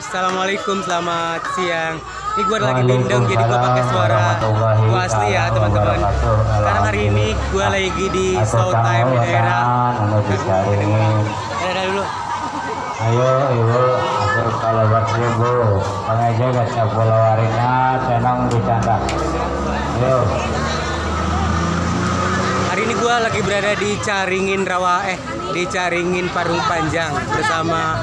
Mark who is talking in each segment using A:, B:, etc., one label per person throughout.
A: Assalamualaikum, selamat siang. Ini gue lagi bindeng, jadi gue pakai suara gue asli ya teman-teman. Sekarang hari ini gue lagi di Slow Time di daerah. Daerah dulu.
B: Ayo ibu, atur kalau buat ibu, pengaja gak bola waringnya, senang bercanda. Ayo,
A: Hari ini gue lagi berada di Caringin Rawa, eh di Caringin Parung Panjang bersama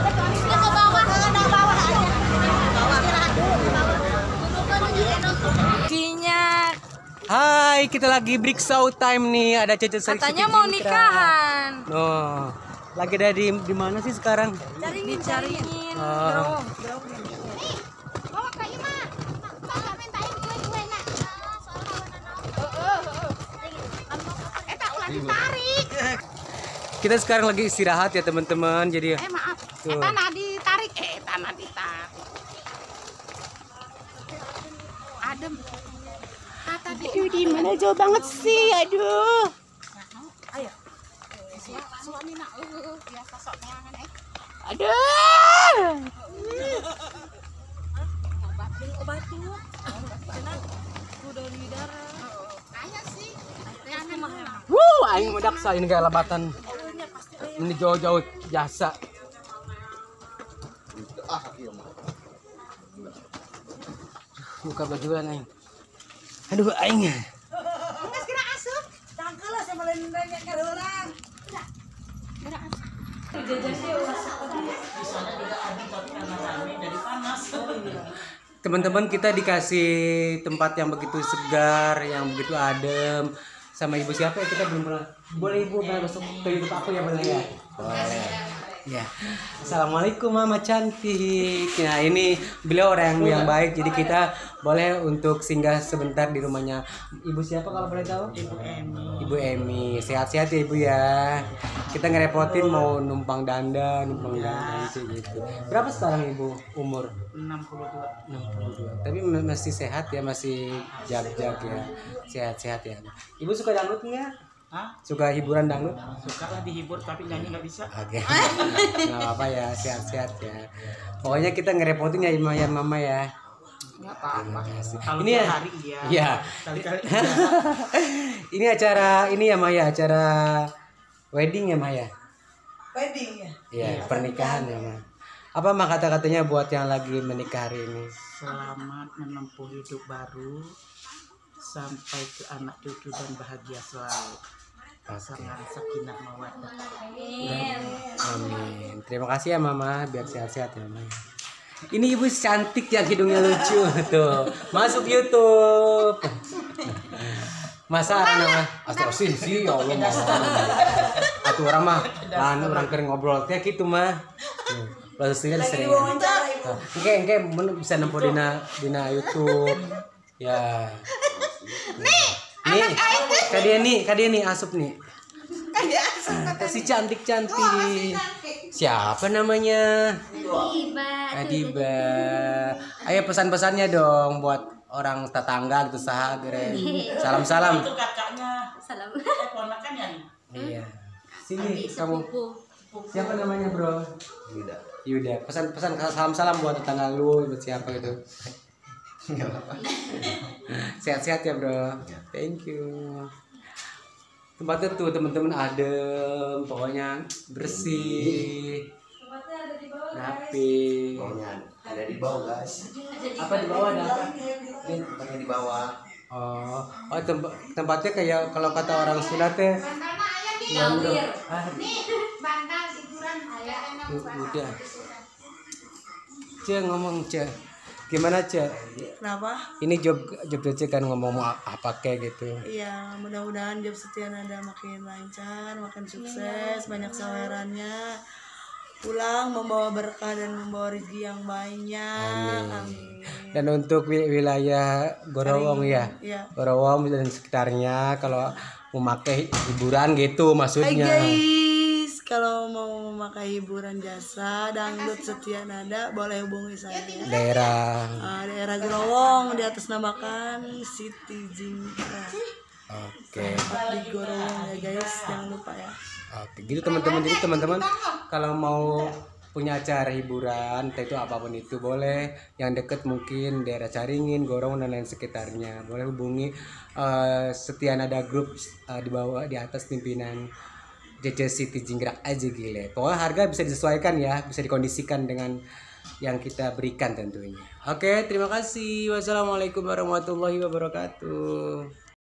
C: Dia ke bawah, ke bawah aja. Bawah. Istirahat dulu ke bawah. Kinyak.
A: Hai, kita lagi break show time nih. Ada Cece
C: Katanya mau nikahan.
A: Oh, lagi ada di di mana sih sekarang?
C: Caringin, caringin.
A: Oh.
C: Eh, ditarik.
A: Kita sekarang lagi istirahat ya teman-teman. Jadi
C: Eh, maaf.
A: Tuh.
C: Eh, tanah ditarik. Eh, tanah ditarik. Adem.
D: Aduh, di mana jauh banget sih? Aduh. Aduh.
C: Obat dulu, obat dulu. Senang. Udah di darah. Kaya sih. Mah.
A: Wuh, ini kayak labatan. Ini jauh-jauh jasa. Buka baju lah aing. Aduh, aing.
C: Enggak kira asup. Tangkel lah sama lain banyak kali orang. Kira asup.
A: Teman-teman kita dikasih tempat yang begitu segar, yang begitu adem sama ibu siapa ya kita belum pernah. Boleh ibu pernah masuk ke YouTube aku ya boleh ya? Boleh. Ya. Assalamualaikum Mama cantik. Nah ini beliau orang yang, baik, jadi kita boleh untuk singgah sebentar di rumahnya. Ibu siapa kalau boleh tahu? Ibu Emi. Ibu Emi, sehat-sehat ya ibu ya. Kita ngerepotin mau numpang danda, numpang danda gitu. Berapa sekarang ibu umur? 62 tapi ma- masih sehat ya masih jag-jag ya sehat-sehat ya ibu suka dangdut nggak
E: Hah?
A: suka hiburan dangdut
E: Suka lah dihibur tapi nyanyi nggak bisa.
A: oke nggak apa-apa ya sehat-sehat ya pokoknya kita ngerepotin ya mama ya mama ya
E: Nggak apa-apa. Kalau
A: Ini ya?
E: hari iya.
A: Iya.
E: Kali-kali
A: ini acara ini ya Maya acara wedding ya Maya
D: Wedding ya.
A: Iya, pernikahan ya Ma. apa mah kata-katanya buat yang lagi menikah hari ini
E: Selamat menempuh hidup baru sampai ke anak cucu dan bahagia selalu. Pasangan sakinah mawaddah.
A: Amin. Terima kasih ya Mama, biar sehat-sehat ya Mama. Ini ibu cantik yang hidungnya lucu tuh. Masuk YouTube. Masa nama Astrosin sih ya Allah mah. Atuh orang mah lan orang kering ngobrol teh gitu mah. Lalu sini sering. Oke, oke, mun bisa nempo dina dina YouTube. Ya. Nih, nih, kadia nih, kadia nih asup nih. Si cantik cantik. Siapa namanya? Adiba. Ayo pesan-pesannya dong buat orang tetangga gitu saha gere. Salam-salam.
E: Itu kakaknya.
C: Salam.
E: Eh, ponakannya nih.
A: Iya. Sini kamu. Siapa namanya, Bro? Yuda. Yuda. Pesan-pesan salam-salam buat tetangga lu, buat siapa gitu. Sehat-sehat ya, Bro. Thank you. Tempatnya tuh teman-teman adem, pokoknya bersih. Rapi.
F: Baunya ada di bawah guys.
A: Apa di bawah ada apa?
F: Ini tempatnya di bawah.
A: Oh, oh tempat tempatnya kayak kalau kata orang Sunda teh yang udah ah,
C: Bandar hiburan
A: u- udah. Cek ngomong cek. Gimana cek?
D: Kenapa?
A: Ini job job cek kan ngomong mau apa kayak gitu.
D: Iya, mudah-mudahan job setia ada makin lancar, makin sukses, banyak sawerannya. Pulang membawa berkah dan membawa rezeki yang banyak. Amin.
A: Dan untuk wi- wilayah Gorowong ya,
D: Iya.
A: Gorowong dan sekitarnya kalau memakai hiburan gitu
D: Hai
A: maksudnya.
D: guys, kalau mau memakai hiburan jasa dangdut setia nada boleh hubungi saya ya.
A: Daerah
D: Ah, daerah Gerowong di atas namakan Siti Jinka.
A: Oke.
D: di Gorowong ya guys, jangan lupa ya.
A: Oke, gitu teman-teman. Jadi teman-teman kalau mau punya acara hiburan entah itu apa pun itu boleh yang deket mungkin daerah Caringin Gorong dan lain sekitarnya boleh hubungi eh, Setia Nada Group eh, di bawah di atas pimpinan JJ City Jingkrak aja gile pokoknya harga bisa disesuaikan ya bisa dikondisikan dengan yang kita berikan tentunya. Oke terima kasih. Wassalamualaikum warahmatullahi wabarakatuh